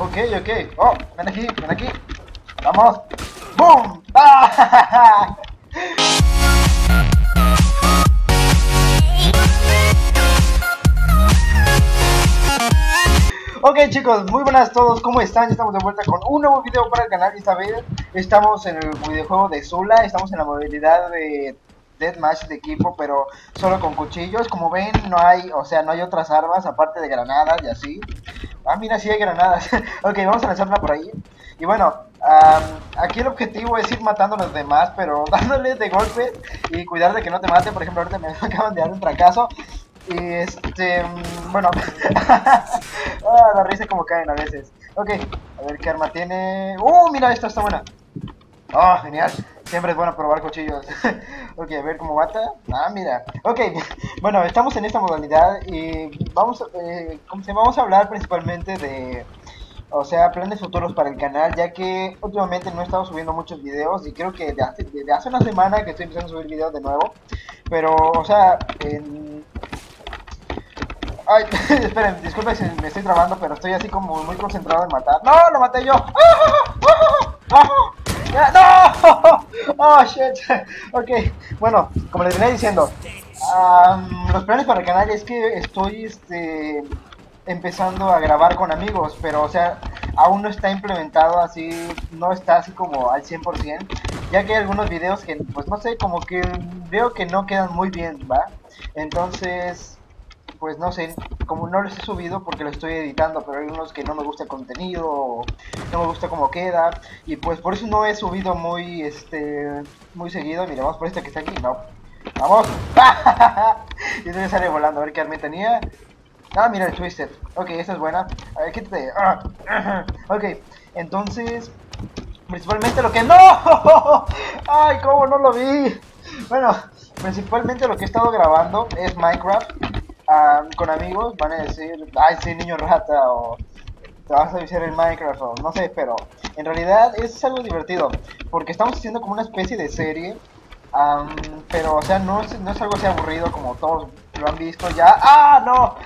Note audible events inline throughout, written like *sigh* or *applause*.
ok, ok. Oh, ven aquí, ven aquí. Vamos. ¡Boom! ¡Ah! *laughs* Ok chicos, muy buenas a todos, ¿cómo están? Ya estamos de vuelta con un nuevo video para el canal y esta vez estamos en el videojuego de Zula, estamos en la modalidad de Deathmatch de equipo, pero solo con cuchillos, como ven no hay, o sea, no hay otras armas aparte de granadas y así. Ah, mira, sí hay granadas. *laughs* ok, vamos a lanzarla por ahí. Y bueno, aquí el objetivo es ir matando a los demás, pero *laughs* dándoles de golpe y cuidar de que no te maten. Por ejemplo, ahorita me *laughs* acaban de dar un fracaso. Y este, mm, bueno, ah, la risa como caen a veces. Ok, a ver qué arma tiene. ¡Uh, mira, esta está buena! ¡Oh, genial! Siempre es bueno probar cuchillos. *laughs* ok, a ver cómo mata. Ah, mira. Ok, *laughs* bueno, estamos en esta modalidad y vamos, eh, vamos a hablar principalmente de, o sea, planes futuros para el canal, ya que últimamente no he estado subiendo muchos videos y creo que desde hace, desde hace una semana que estoy empezando a subir videos de nuevo. Pero, o sea, en, Ay, *laughs* esperen, disculpen si me estoy trabando, pero estoy así como muy concentrado en matar. ¡No! ¡Lo maté yo! ¡No! ¡Oh, shit! *laughs* Ok, bueno, como les venía diciendo, los planes para el canal es que estoy este, empezando a grabar con amigos, pero o sea, aún no está implementado así, no está así como al 100%, ya que hay algunos videos que, pues no sé, como que veo que no quedan muy bien, ¿va? Entonces, pues no sé, como no los he subido porque los estoy editando, pero hay unos que no me gusta el contenido, no me gusta cómo queda, y pues por eso no he subido muy, este, muy seguido. Mira, vamos por este que está aquí, no. ¡Vamos! *laughs* y entonces sale volando, a ver qué arma tenía. Ah, mira el Twisted. Ok, esta es buena. A ver, quítate. *clears throat* ok, entonces, principalmente lo que... ¡No! *laughs* ¡Ay, cómo no lo vi! Bueno, principalmente lo que he estado grabando es Minecraft con amigos van a decir, ay, sí, niño rata, o te vas a viciar en Minecraft, o no sé, pero en realidad es algo divertido, porque estamos haciendo como una especie de serie, pero, o sea, no es, no es algo así aburrido como todos lo han visto ya. ¡Ah, no!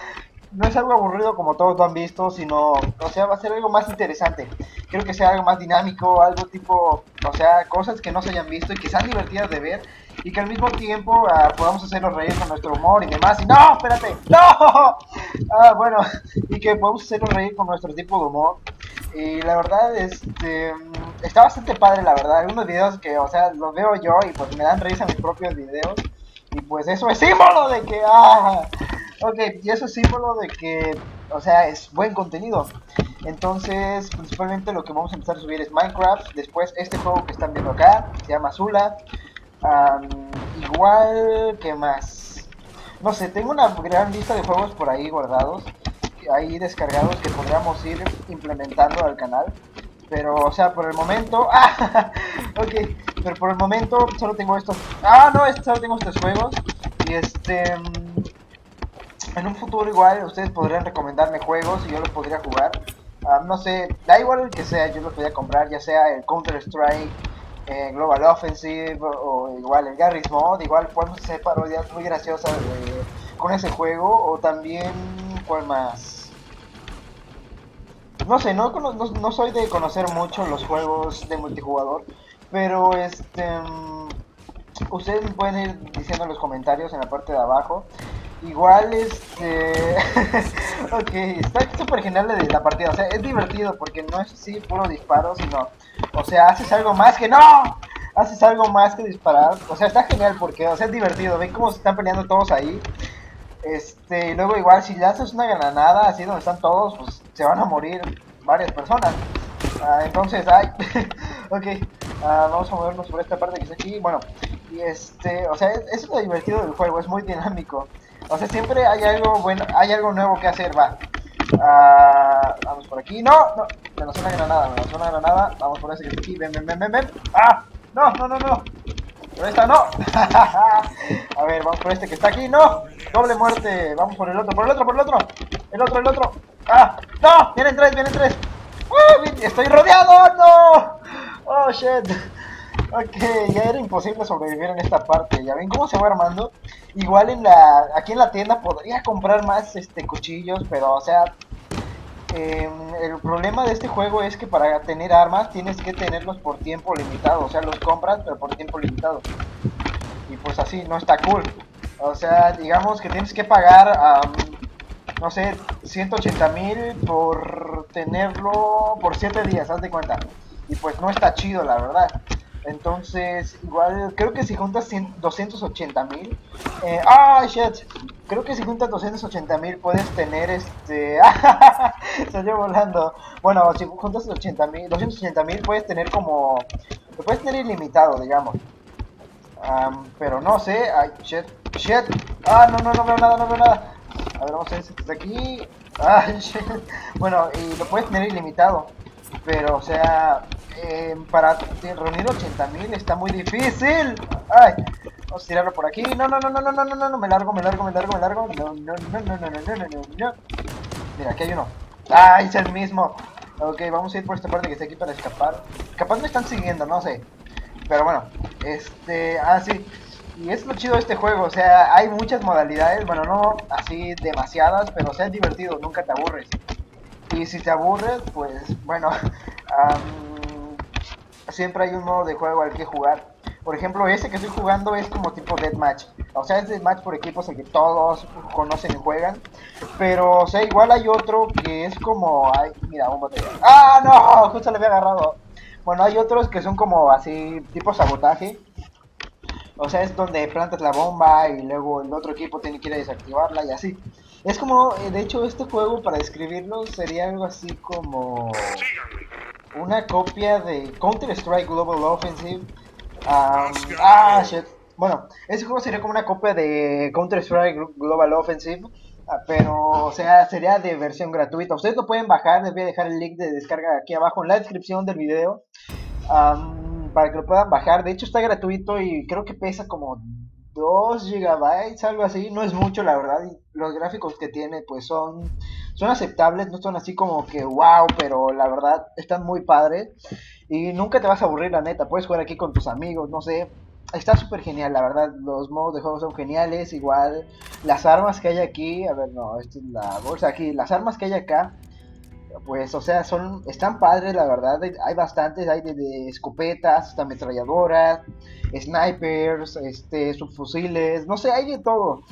no es algo aburrido como todos lo han visto, sino, o sea, va a ser algo más interesante. Quiero que sea algo más dinámico, algo tipo, o sea, cosas que no se hayan visto y que sean divertidas de ver y que al mismo tiempo uh, podamos hacernos reír con nuestro humor y demás. Y no, espérate, no. *laughs* Ah, bueno, y que podamos hacernos reír con nuestro tipo de humor. Y la verdad, este, está bastante padre, la verdad. Algunos videos que, o sea, los veo yo y pues me dan risa mis propios videos. Y pues eso es símbolo de que, ah, ok, y eso es símbolo de que, o sea, es buen contenido. Entonces, principalmente lo que vamos a empezar a subir es Minecraft. Después, este juego que están viendo acá, se llama Zula. Igual, que más? No sé, tengo una gran lista de juegos por ahí guardados, ahí descargados que podríamos ir implementando al canal. Pero, o sea, por el momento... *laughs* ¡Ah! ok, pero por el momento solo tengo estos... ¡Ah, no! Solo tengo estos juegos. Y este... En un futuro igual ustedes podrían recomendarme juegos y yo los podría jugar. Ah, no sé, da igual el que sea, yo los podría comprar, ya sea el Counter Strike, Global Offensive o igual el Garry's Mod. Igual podemos hacer parodias muy graciosas con ese juego. O también, ¿cuál más? no sé, no, no, soy de conocer mucho los juegos de multijugador, pero este mm, ustedes pueden ir diciendo en los comentarios en la parte de abajo. Igual, este. *laughs* ok, está súper genial la partida. O sea, es divertido porque no es así puro disparo, sino. O sea, haces algo más que. ¡No! Haces algo más que disparar. O sea, está genial porque, o sea, es divertido. Ven cómo se están peleando todos ahí. Este, luego igual si lanzas una granada así donde están todos, pues se van a morir varias personas. Ah, entonces, ay, *laughs* ok, ah, vamos a movernos sobre esta parte que está aquí. Bueno, y este, o sea, es, es, lo divertido del juego, es muy dinámico. O sea, siempre hay algo bueno, hay algo nuevo que hacer, va. Ah, vamos por aquí, no, no, me lanzó una granada, me lanzó una granada, vamos por ese que está aquí, ven, ven, ven, ven, ven. Ah, no, no, no, no. Por esta no. *laughs* a ver, vamos por este que está aquí. No. Doble muerte. Vamos por el otro, por el otro, por el otro. El otro, el otro. Ah. No. Vienen tres, vienen tres. estoy rodeado. No. Oh, shit. Ok, ya era imposible sobrevivir en esta parte. Ya ven cómo se va armando. Igual en la, aquí en la tienda podría comprar más este cuchillos, pero o sea, eh, el problema de este juego es que para tener armas tienes que tenerlos por tiempo limitado, o sea, los compras pero por tiempo limitado. Y pues así, no está cool. O sea, digamos que tienes que pagar, no sé, 180 mil por tenerlo por 7 días, haz de cuenta. Y pues no está chido, la verdad. Entonces, igual, creo que si juntas 280 mil. Eh, ¡Ah, shit! Creo que si juntas 280 mil puedes tener este. *laughs* Salió volando. Bueno, si juntas 80 mil, 280 mil puedes tener como. Lo puedes tener ilimitado, digamos. pero no sé. ¡Ay, shit! ¡Shit! ¡Ah, no, no, no veo nada, no veo nada! A ver, vamos a ver si está aquí. ¡Ay, *laughs* shit! Bueno, y lo puedes tener ilimitado. Pero, o sea, eh, para reunir 80.000 está muy difícil. Ay, vamos a tirarlo por aquí. No, no, no, no, no, no, no, no, me largo, me largo, me largo, me largo. No, no, no, no, no, no, no. Mira, aquí hay uno. Ah, es el mismo. Ok, vamos a ir por esta parte que está aquí para escapar. Capaz me están siguiendo, no sé. Pero bueno, este, ah, sí. Y es lo chido de este juego, o sea, hay muchas modalidades, bueno, no así demasiadas, pero o sea, es divertido, nunca te aburres. Y si te aburres, pues bueno, siempre hay un modo de juego al que jugar. Por ejemplo, ese que estoy jugando es como tipo deathmatch. O sea, es deathmatch por equipos en que todos conocen y juegan. Pero, o sea, igual hay otro que es como... Ay, mira, un botella. ¡Ah, no! *laughs* Justo le había agarrado. Bueno, hay otros que son como así, tipo sabotaje. O sea, es donde plantas la bomba y luego el otro equipo tiene que ir a desactivarla y así. Es como, eh, de hecho, este juego, para describirlo, sería algo así como una copia de Counter-Strike Global Offensive. ah, shit. Bueno, ese juego sería como una copia de Counter-Strike Global Offensive, ah, pero, o sea, sería de versión gratuita. Ustedes lo pueden bajar, les voy a dejar el link de descarga aquí abajo en la descripción del video. para que lo puedan bajar. De hecho, está gratuito y creo que pesa como 2 GB, algo así. No es mucho, la verdad. Y los gráficos que tiene, pues son, son aceptables. No son así como que wow, pero la verdad están muy padres. Y nunca te vas a aburrir, la neta. Puedes jugar aquí con tus amigos, no sé. Está súper genial, la verdad. Los modos de juego son geniales. Igual, las armas que hay aquí. A ver, no, esta es la bolsa aquí. Las armas que hay acá pues, o sea, son, están padres, la verdad. Hay bastantes, hay de, escopetas, ametralladoras, snipers, este, subfusiles, no sé, hay de todo.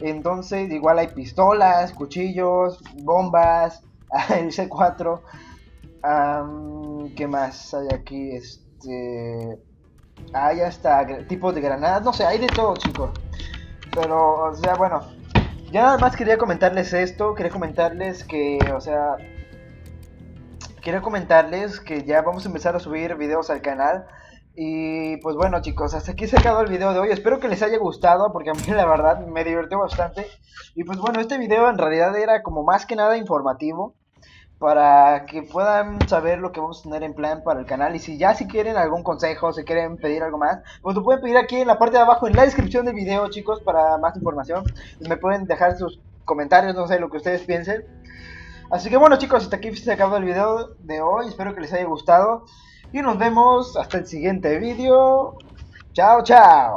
Entonces, igual hay pistolas, cuchillos, bombas, *laughs* el C4. ¿Qué más hay aquí? Este. Hay hasta tipos de granadas, no sé, hay de todo, chicos. Pero, o sea, bueno, ya nada más quería comentarles esto, quería comentarles que, o sea, quiero comentarles que ya vamos a empezar a subir videos al canal. Y pues bueno chicos, hasta aquí se acabó el video de hoy. Espero que les haya gustado porque a mí la verdad me divirtió bastante. Y pues bueno, este video en realidad era como más que nada informativo. Para que puedan saber lo que vamos a tener en plan para el canal. Y si ya si quieren algún consejo, si quieren pedir algo más, pues lo pueden pedir aquí en la parte de abajo en la descripción del video chicos para más información. Me pueden dejar sus comentarios, no sé, lo que ustedes piensen. Así que bueno chicos, hasta aquí se acabó el video de hoy, espero que les haya gustado y nos vemos hasta el siguiente video. Chao, chao.